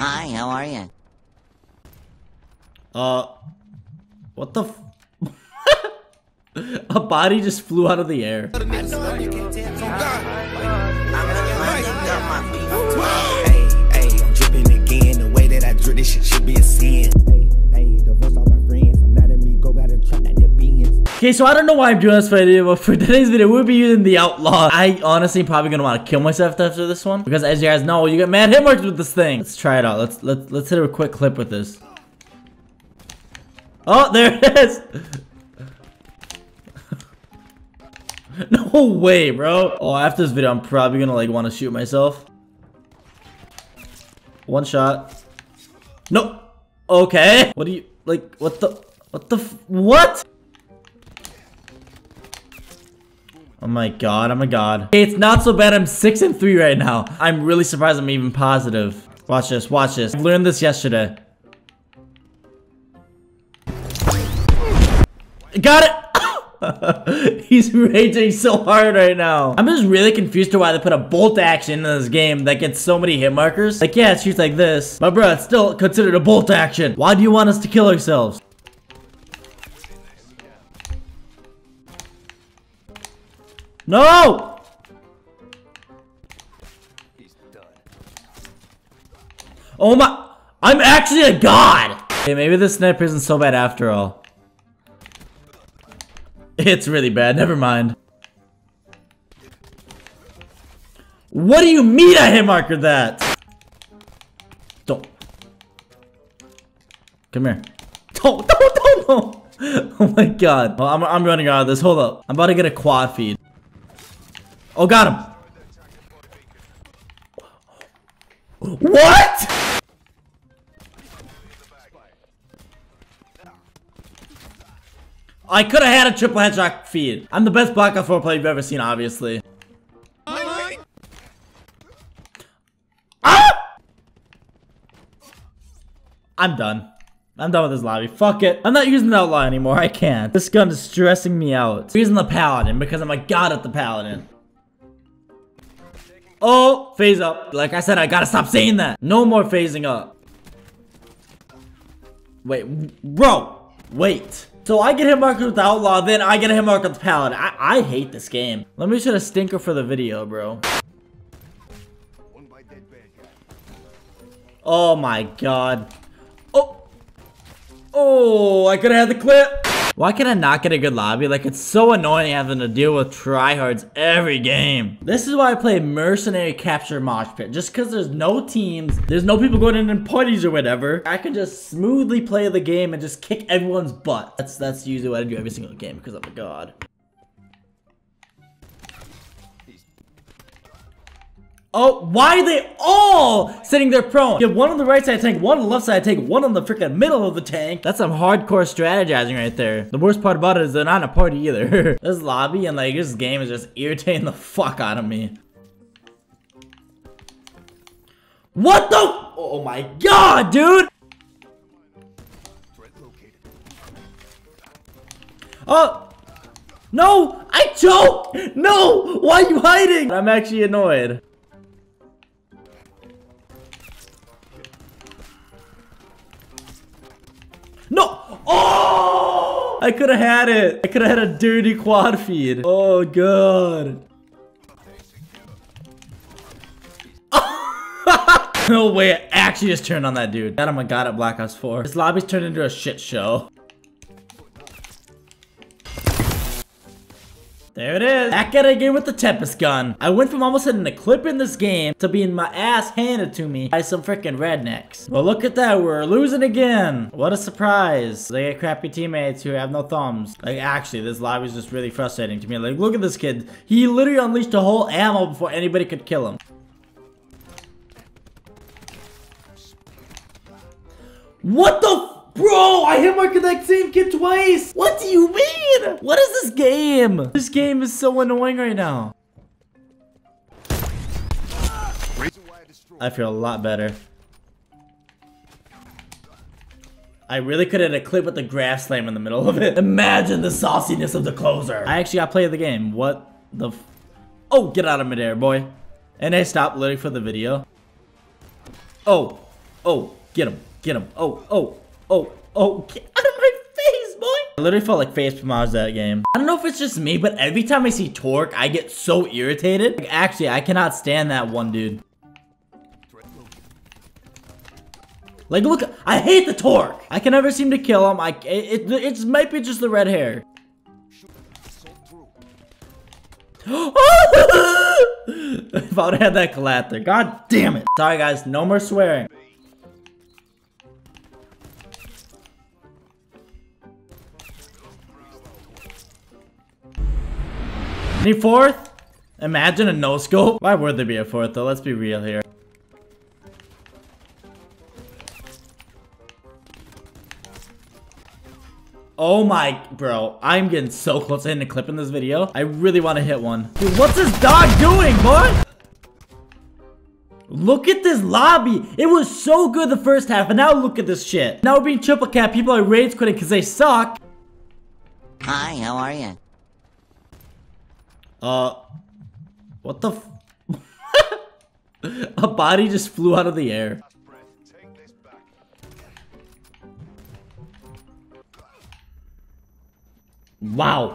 Hi, how are you? Uh, what the? F A body just flew out of the air. Hey, hey, I'm dripping again. The way that I drip, this shit should be a sin. Okay, so I don't know why I'm doing this video, but for today's video, we'll be using the Outlaw. I honestly probably gonna want to kill myself after this one because, as you guys know, you get mad hit marks with this thing. Let's try it out. Let's let's let's hit a quick clip with this. Oh, there it is. no way, bro. Oh, after this video, I'm probably gonna like want to shoot myself. One shot. No. Okay. What do you like? What the? What the? What? Oh my god, oh my god. Okay, it's not so bad. I'm 6 and 3 right now. I'm really surprised I'm even positive. Watch this, watch this. I learned this yesterday. Got it! He's raging so hard right now. I'm just really confused to why they put a bolt action in this game that gets so many hit markers. Like, yeah, it shoots like this. But bro, it's still considered a bolt action. Why do you want us to kill ourselves? No! Oh my- I'm actually a god! Okay, maybe this sniper isn't so bad after all. It's really bad, never mind. What do you mean I hit marker that? Don't. Come here. Don't, don't, don't, don't. Oh my god. Well, I'm, I'm running out of this. Hold up. I'm about to get a quad feed. Oh, got him. What? I could have had a triple headshot feed. I'm the best Ops 4 player you've ever seen, obviously. Ah! I'm done. I'm done with this lobby. Fuck it. I'm not using the outlaw anymore. I can't. This gun is stressing me out. I'm using the paladin because I'm a god at the paladin. Oh, phase up. Like I said, I gotta stop saying that. No more phasing up. Wait, bro, wait. So I get hit marked with the outlaw, then I get a hit with the paladin. I, I hate this game. Let me shoot a stinker for the video, bro. Oh my god. Oh. Oh, I could have had the clip. Why can I not get a good lobby? Like, it's so annoying having to deal with tryhards every game. This is why I play Mercenary Capture Mosh Pit. Just because there's no teams, there's no people going in in parties or whatever. I can just smoothly play the game and just kick everyone's butt. That's that's usually what I do every single game because I'm a god. Oh, why are they all sitting there prone? Have one on the right side tank, one on the left side tank, one on the freaking middle of the tank. That's some hardcore strategizing right there. The worst part about it is they're not in a party either. this lobby and like this game is just irritating the fuck out of me. What the? Oh my god, dude! Oh! No! I choked! No! Why are you hiding? I'm actually annoyed. No! Oh! I could have had it. I could have had a dirty quad feed. Oh, god. no way, I actually just turned on that dude. God, I'm a god at Black Ops 4. This lobby's turned into a shit show. There it is. Back at it again with the Tempest gun. I went from almost hitting a clip in this game to being my ass handed to me by some freaking rednecks. Well, look at that. We're losing again. What a surprise. They get crappy teammates who have no thumbs. Like, actually, this lobby is just really frustrating to me. Like, look at this kid. He literally unleashed a whole ammo before anybody could kill him. What the Bro, I hit my connect same kid twice. What do you mean? What is this game? This game is so annoying right now. I feel a lot better. I really could have a clip with the grav slam in the middle of it. Imagine the sauciness of the closer. I actually got play of the game. What the Oh, get out of midair, boy. And I stopped literally for the video. Oh. Oh, get him. Get him. Oh, oh, oh, oh. Get out of my face, boy. I literally felt like face pomage that game. I don't know if it's just me, but every time I see Torque, I get so irritated. Like, actually, I cannot stand that one dude. Like, look, I hate the Torque. I can never seem to kill him. I, it, it, it might be just the red hair. if I would have had that collat there. God damn it. Sorry, guys. No more swearing. Any fourth? Imagine a no-scope. Why would there be a fourth, though? Let's be real here. Oh my, bro, I'm getting so close to hitting a clip in this video. I really want to hit one. Dude, what's this dog doing, boy? Look at this lobby. It was so good the first half, and now look at this shit. Now we're being triple cap. People are rage quitting because they suck. Hi, how are you? Uh, what the A body just flew out of the air. Wow.